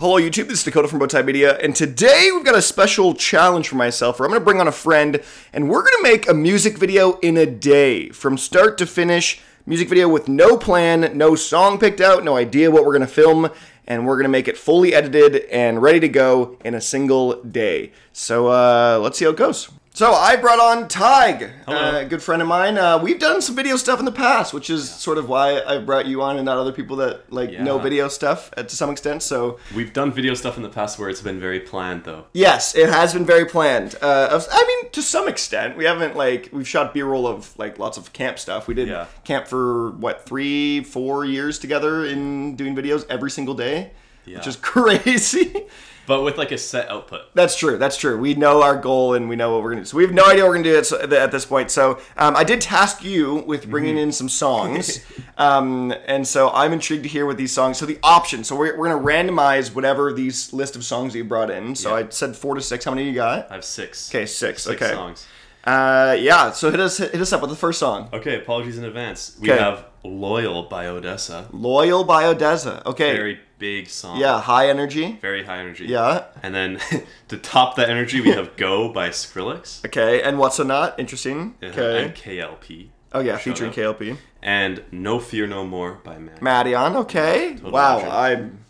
Hello YouTube, this is Dakota from Bowtied Media, and today we've got a special challenge for myself where I'm going to bring on a friend, and we're going to make a music video in a day, from start to finish, music video with no plan, no song picked out, no idea what we're going to film, and we're going to make it fully edited and ready to go in a single day. So uh, let's see how it goes. So I brought on Tig, uh, a good friend of mine. Uh, we've done some video stuff in the past, which is sort of why I brought you on and not other people that like know video stuff uh, to some extent. So We've done video stuff in the past where it's been very planned, though. yes, it has been very planned. Uh, I mean, to some extent, we haven't like we've shot B-roll of like lots of camp stuff. We did Yeah. camp for what three, four years together in doing videos every single day, which is crazy. But with like a set output. That's true. That's true. We know our goal and we know what we're gonna do. So we have no idea what we're gonna do at, at this point. So um, I did task you with bringing in some songs, um, and so I'm intrigued to hear what these songs. So the options. So we're, we're gonna randomize whatever these list of songs that you brought in. So Yeah. I said four to six. How many do you got? I have six. Okay, six. Six okay. songs. Uh, yeah. So hit us hit us up with the first song. Okay, apologies in advance. We Okay. have Loyal by ODESZA. Loyal by ODESZA. Okay. Very big song. yeah. High energy. Very high energy. Yeah. And then to top that energy, we have Go by Skrillex. Okay. And what's a not interesting? Uh, Okay. And KLP. Oh yeah, Shout featuring out. KLP. And No Fear No More by Mac. Madion. Okay. Total wow. I'm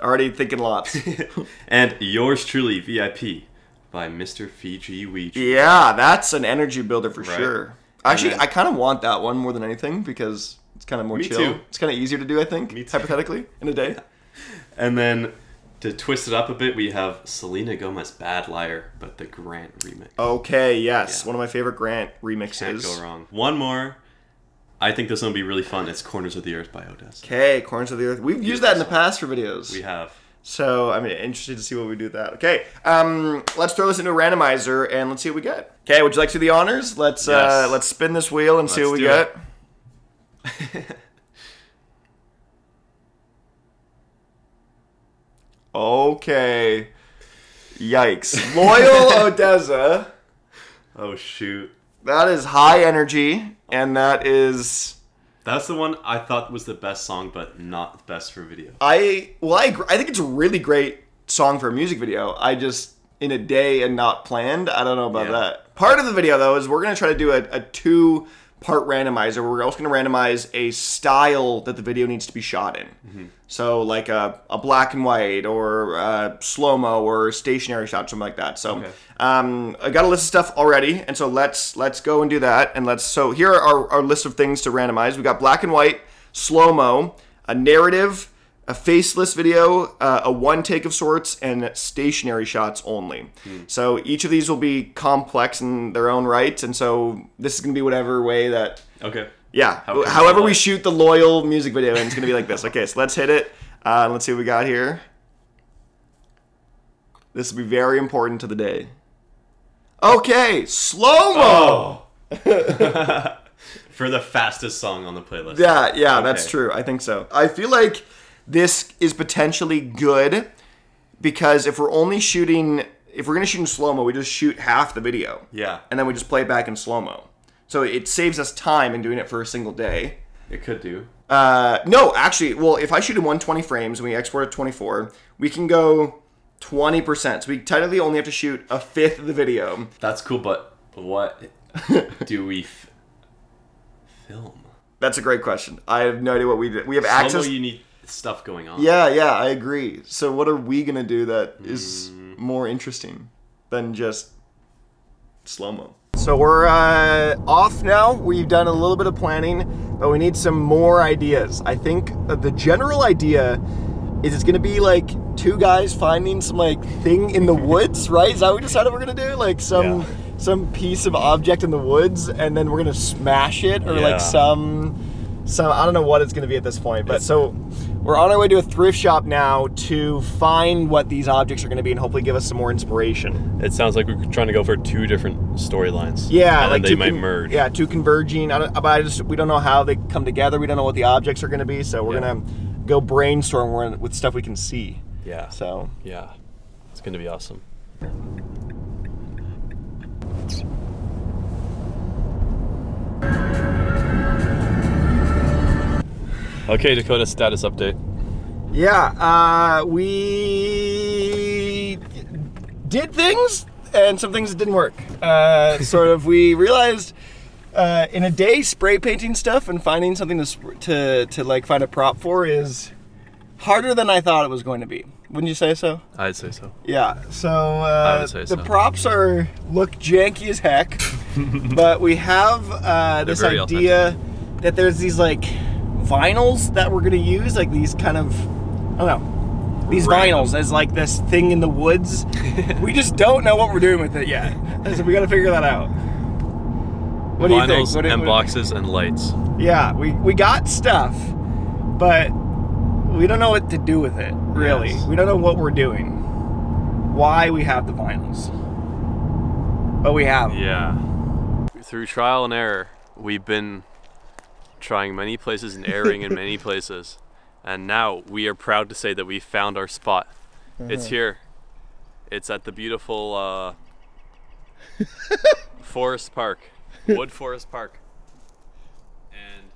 already thinking lots. and Yours Truly VIP by Mr. FijiWiji. Yeah, that's an energy builder for Right. sure. Actually, then- I kind of want that one more than anything because it's kind of more Me chill. too. It's kind of easier to do, I think, hypothetically, in a day. And then to twist it up a bit, we have Selena Gomez Bad Liar, but the Grant remix. Okay, yes, Yeah. one of my favorite Grant remixes. Can't go wrong. One more. I think this one will be really fun. It's Corners of the Earth by ODESZA. Okay, Corners of the Earth. We've used that in the past for videos. We have. So I'm interested to see what we do with that. Okay, um, let's throw this into a randomizer and let's see what we get. Okay, would you like to do the honors? Let's uh, let's spin this wheel and see Let's what we get. Okay. Yikes. Loyal ODESZA. Oh shoot. That is high energy, and that is That's the one I thought was the best song, but not the best for video. I well I agree. I think it's a really great song for a music video. I just in a day and not planned. I don't know about Yeah. that. Part of the video though is we're gonna try to do a, a two part randomizer. Where we're also gonna randomize a style that the video needs to be shot in. Mm-hmm. So like a, a black and white or uh, slow mo or stationary shot, something like that. So Okay. um, I got a list of stuff already, and so let's let's go and do that. And let's so here are our, our list of things to randomize. We got black and white, slow mo, a narrative, a faceless video, uh, a one take of sorts, and stationary shots only. So each of these will be complex in their own right, and so this is gonna be whatever way that Okay. yeah. How However, we shoot the loyal music video, and it's gonna be like this. Okay, so let's hit it. Uh, let's see what we got here. This will be very important to the day. Okay, slow mo. Oh. for the fastest song on the playlist. Yeah, yeah, that's true. I think so. I feel like this is potentially good because if we're only shooting, if we're gonna shoot in slow mo, we just shoot half the video. Yeah. And then we just play it back in slow mo. So it saves us time in doing it for a single day. It could do. Uh, no, actually, well, if I shoot in 120 frames and we export at 24, we can go 20%. So we technically only have to shoot a fifth of the video. That's cool, but what do we f- film? That's a great question. I have no idea what we did. We have Slow-mo, access. you need stuff going on. Yeah, yeah, I agree. So what are we gonna do that is Mm. more interesting than just slow mo? So we're uh, off now. We've done a little bit of planning, but we need some more ideas. I think the general idea is it's gonna be like two guys finding some like thing in the woods, right? Is that what we decided we're gonna do? Like some Yeah. some piece of object in the woods, and then we're gonna smash it, or Yeah. like some some I don't know what it's gonna be at this point, but It's- so we're on our way to a thrift shop now to find what these objects are gonna be and hopefully give us some more inspiration. It sounds like we're trying to go for two different storylines. Yeah, and like two they might merge. Yeah, two converging. I don't, but I just we don't know how they come together. We don't know what the objects are gonna be, so we're Yeah. gonna go brainstorm with stuff we can see. yeah, So yeah. It's gonna be awesome. Okay, Dakota status update. Yeah, uh, we did things and some things that didn't work. Uh, sort of, we realized uh, in a day spray painting stuff and finding something to, sp- to to like find a prop for is harder than I thought it was going to be. Wouldn't you say so? I'd say so. Yeah. So uh, would say the so. props are look janky as heck, but we have uh, this idea that there's these like vinyls that we're gonna use, like these kind of I don't know. These Random. vinyls as like this thing in the woods. we just don't know what we're doing with it yet. So we got to figure that out. What do you think? Vinyls What and what- boxes and lights. yeah, we, we got stuff, but we don't know what to do with it, really. Yes. We don't know what we're doing. Why we have the vinyls. But we have. Yeah. Through trial and error, we've been trying many places and erring in many places. And now we are proud to say that we found our spot. It's here. It's at the beautiful uh, Forest Park, Wood Forest Park. And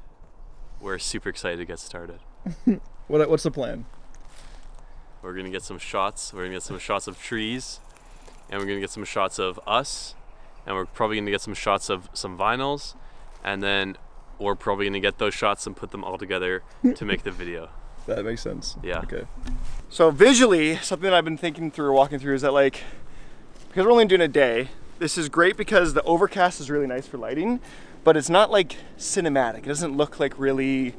we're super excited to get started. What, what's the plan? We're gonna get some shots. We're gonna get some shots of trees, and we're gonna get some shots of us, and we're probably gonna get some shots of some vinyls, and then we're probably gonna get those shots and put them all together to make the video. That makes sense. Yeah. Okay. So visually, something that I've been thinking through, walking through, is that like, because we're only doing a day, this is great because the overcast is really nice for lighting, but it's not like cinematic. It doesn't look like really,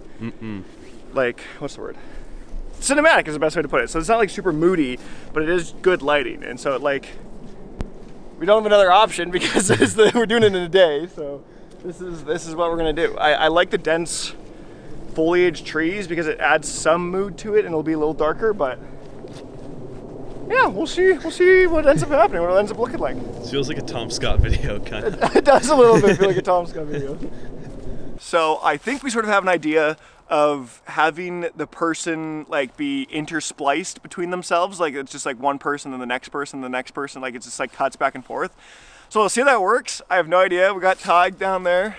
like what's the word? Cinematic is the best way to put it. So it's not like super moody, but it is good lighting, and so it like, we don't have another option because the, we're doing it in a day. So this is this is what we're gonna do. I, I like the dense foliage trees because it adds some mood to it and it'll be a little darker, but yeah, we'll see. We'll see what ends up happening, what it ends up looking like. feels like a Tom Scott video, kind of. it does a little bit feel like a Tom Scott video. So I think we sort of have an idea of having the person like be interspliced between themselves. Like it's just like one person and the next person, the next person. Like it's just like cuts back and forth. So we'll see how that works. I have no idea. We got Tig down there.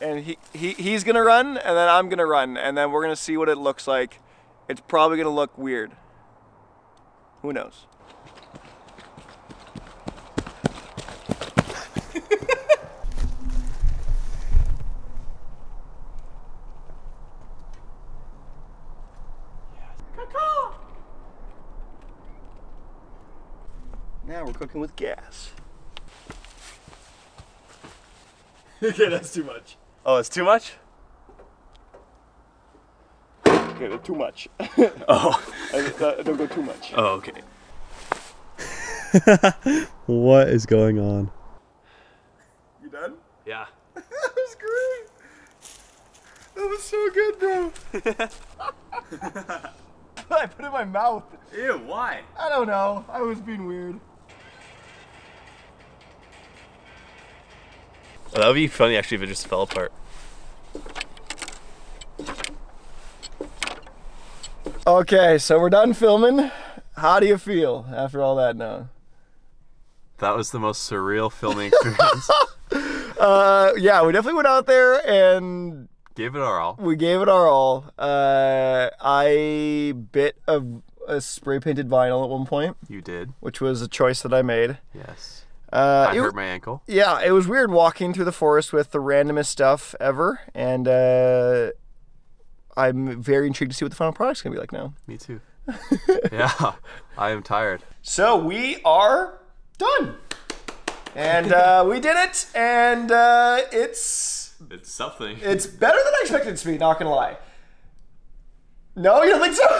And he, he he's gonna run and then I'm gonna run and then we're gonna see what it looks like. It's probably gonna look weird. Who knows? Cooking with gas. okay, that's too much. Oh, it's too much? Okay, that's too much. Oh. I, don't go too much. Oh, okay. What is going on? You done? Yeah. that was great. That was so good, bro. I put it in my mouth. Ew, why? I don't know. I was being weird. That would be funny actually if it just fell apart. Okay, so we're done filming. How do you feel after all that now? That was the most surreal filming experience. Uh, yeah, we definitely went out there and Gave it our all. we gave it our all. Uh, I bit a, a spray painted vinyl at one point, You did. which was a choice that I made. Yes. Uh, I it- hurt my ankle. yeah, it was weird walking through the forest with the randomest stuff ever, and uh, I'm very intrigued to see what the final product's gonna be like now. Me too. yeah. I am tired. So we are done, and uh, we did it, and uh, it's It's something. it's better than I expected it to be. Not gonna lie. No, you don't think so?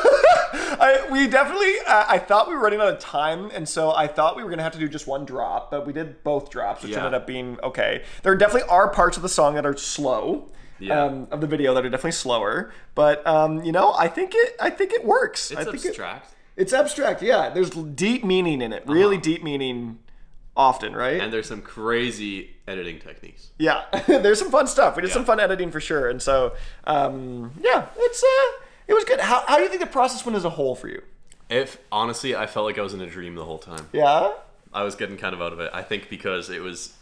I, we definitely. Uh, I thought we were running out of time, and so I thought we were gonna have to do just one drop, but we did both drops, which Yeah. ended up being okay. There definitely are parts of the song that are slow. Yeah. Um, of the video that are definitely slower, but um, you know, I think it. I think it works. I think It, abstract. it's abstract. Yeah, there's deep meaning in it. Really deep meaning, often, right? And there's some crazy editing techniques. Yeah, there's some fun stuff. We did Yeah. some fun editing for sure, and so um, yeah, it's uh, it was good. How, how do you think the process went as a whole for you? If honestly, I felt like I was in a dream the whole time. Yeah, I was getting kind of out of it. I think because it was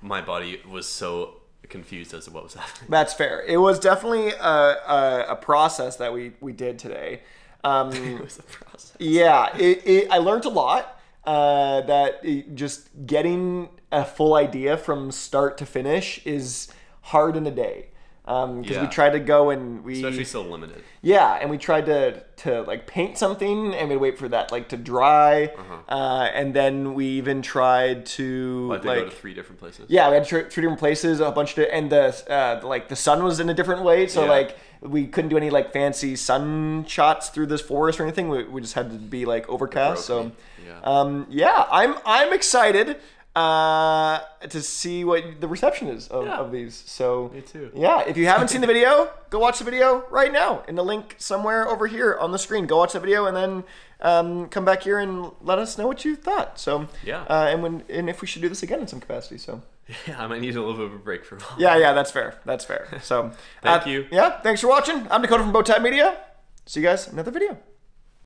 my body was so confused as to what was happening. That's fair. It was definitely a, a, a process that we, we did today. Um, it was a process. yeah, it, it, I learned a lot. Uh, that it, just getting a full idea from start to finish is hard in a day. Because we Yeah. tried to go and we Especially so limited. yeah, and we tried to to like paint something, and we'd wait for that like to dry, uh, and then we even tried to Like like go to three different places. yeah, we had three, three different places, a bunch of, and the uh, like the sun was in a different way, so Yeah. like we couldn't do any like fancy sun shots through this forest or anything. We, we just had to be like overcast. So, Yeah. um, yeah, I'm I'm excited uh, to see what the reception is of, Yeah. of these. So Me too. Yeah, if you haven't seen the video, go watch the video right now in the link somewhere over here on the screen. Go watch the video and then um, come back here and let us know what you thought. So Yeah. uh, and when and if we should do this again in some capacity. So. Yeah, I might need a little bit of a break for a while. Yeah, yeah, that's fair. That's fair. So, Thank uh, you. Yeah, thanks for watching. I'm Dakota from Bowtied Media. See you guys in another video.